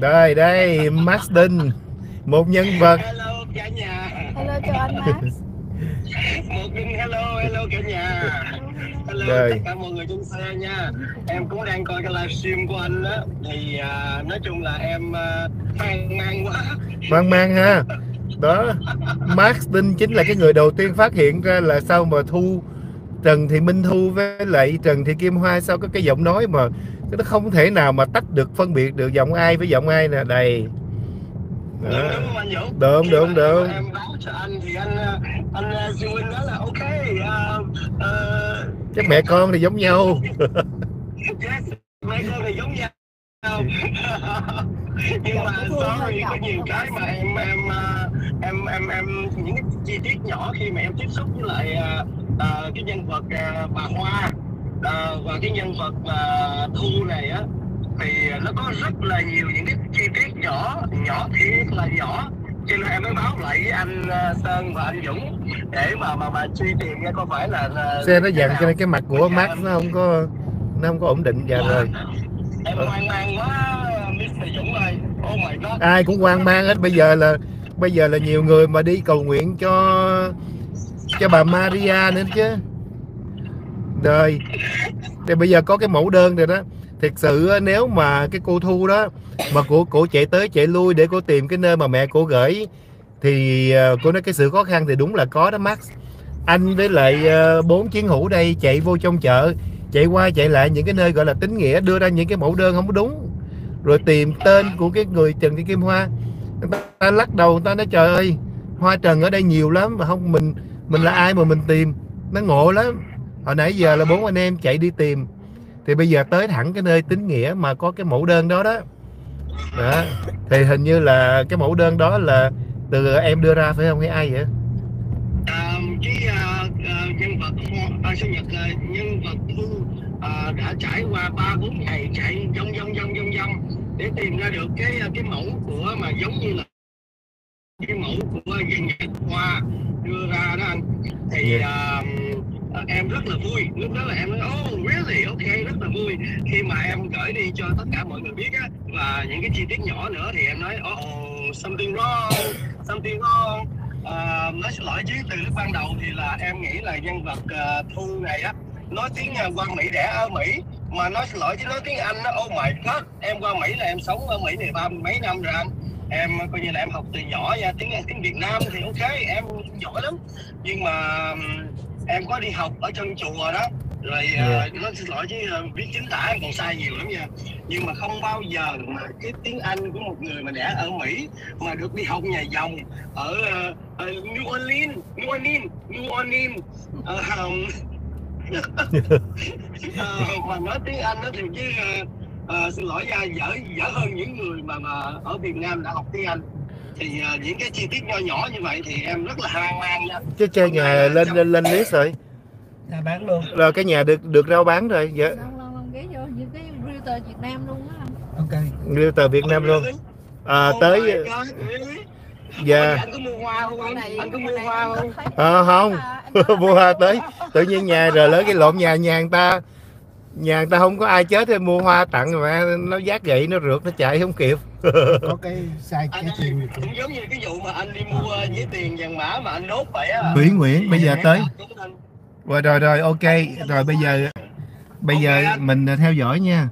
đây đây Martin một nhân vật Hello cả nhà. Hello chào anh Max. Một đinh hello, hello cả nhà. Hello Rồi. tất cả mọi người trên xe nha. Em cũng đang coi cái livestream của anh đó. Thì à, nói chung là em à, hoang mang quá. mang mang ha đó Martin chính là cái người đầu tiên phát hiện ra là sao mà thu Trần Thị Minh Thu với lại Trần Thị Kim Hoa sao có cái giọng nói mà nó không thể nào mà tách được phân biệt được giọng ai với giọng ai nè đây Đúng, đó. đúng không anh Dũng? Đúng, Khi đúng, mà đúng. Em báo cho anh thì anh anh Duy Huynh nói là ok. chắc mẹ con thì giống nhau yes, mấy con thì giống nhau. nhưng mà sorry có nhiều cái mà em em à, em em em những cái chi tiết nhỏ khi mà em tiếp xúc với lại à, cái nhân vật à, bà Hoa à, và cái nhân vật à, Thu này á thì nó có rất là nhiều những cái chi tiết nhỏ nhỏ thiệt là nhỏ. Cho nên em mới báo lại với anh à, Sơn và anh Dũng để mà mà mà truy tìm nghe có phải là, là xe nó nào. cho nên cái mặt của Max nó không có nó không có ổn định dạ. rồi. Em hoang mang quá Mr. Dũng ơi. Oh my god. Ai cũng hoang mang hết. Bây giờ là bây giờ là nhiều người mà đi cầu nguyện cho cho bà Maria nữa chứ đời, thì bây giờ có cái mẫu đơn rồi đó. Thực sự nếu mà cái cô thu đó mà cô cổ chạy tới chạy lui để cô tìm cái nơi mà mẹ cô gửi thì ờ, cô nói cái sự khó khăn thì đúng là có đó Max. Anh với lại ờ, bốn chiến hữu đây chạy vô trong chợ chạy qua chạy lại những cái nơi gọi là tín nghĩa đưa ra những cái mẫu đơn không có đúng. Rồi tìm tên của cái người Trần Thị Kim Hoa. Người ta, ta lắc đầu người ta nói trời ơi hoa trần ở đây nhiều lắm mà không mình mình là ai mà mình tìm? Nó ngộ lắm hồi nãy giờ là bốn anh em chạy đi tìm. Thì bây giờ tới thẳng cái nơi tín nghĩa mà có cái mẫu đơn đó đó. Đó. Thì hình như là cái mẫu đơn đó là từ em đưa ra phải không? Hay ai vậy? À, cái à, à, nhân vật à, sinh nhật à, nhân vật thu à, đã trải qua ba bốn ngày chạy vòng vòng vòng vòng vòng để tìm ra được cái cái mẫu của mà giống như là cái mẫu của dân nhật hoa đưa ra đó anh. Thì Yeah. à, em rất là vui. Lúc đó là em nói oh really? Ok rất là vui. Khi mà em gửi đi cho tất cả mọi người biết á và những cái chi tiết nhỏ nữa thì em nói oh, oh something wrong something wrong. Uh, nói xin lỗi chứ từ lúc ban đầu thì là em nghĩ là nhân vật uh, thu này á nói tiếng uh, qua mỹ đẻ ở mỹ mà nói xin lỗi chứ nói tiếng anh nó oh my god em qua mỹ là em sống ở mỹ này ba mấy năm rồi anh. Em coi như là em học từ nhỏ nha tiếng tiếng việt nam thì ok em giỏi lắm. Nhưng mà em có đi học ở trong chùa đó. Rồi Yeah. uh, nói xin lỗi chứ ờ, viết chính tả em còn sai nhiều lắm nha. Nhưng mà không bao giờ mà cái tiếng Anh của một người mà đẻ ở Mỹ mà được đi học nhà dòng ở ờ, ờ, New Orleans, New Orleans, New Orleans Ờ, um, ờ, mà nói tiếng Anh đó thì chứ ờ, ờ, xin lỗi nha dở dở hơn những người mà mà ở Việt Nam đã học tiếng Anh thì ờ, những cái chi tiết nho nhỏ như vậy thì em rất là hoang mang nha chứ chơi nhà lên lên lên list rồi Nhà bán luôn. rồi cái nhà được được rao bán rồi dạ Long Long Long ghé vô những cái realtor Việt Nam luôn á anh. Ok. đưa tờ Việt Nam luôn à, Oh tới dạ Ủa, anh có mua hoa không anh? Anh có mua hoa không? Ờ, không. mua hoa tới tự nhiên nhà rồi lớn cái lộn nhà nhà người ta nhà người ta không có ai chết thì mua hoa tặng mà nó giác gậy nó rượt nó chạy không kịp. Có cái sai cái tiền cũng giống như cái vụ mà anh đi mua giấy tiền vàng mã mà anh đốt vậy á. Nguyễn Nguyễn bây giờ tới. Đúng anh. rồi rồi rồi ok. Rồi bây giờ bây giờ mình theo dõi nha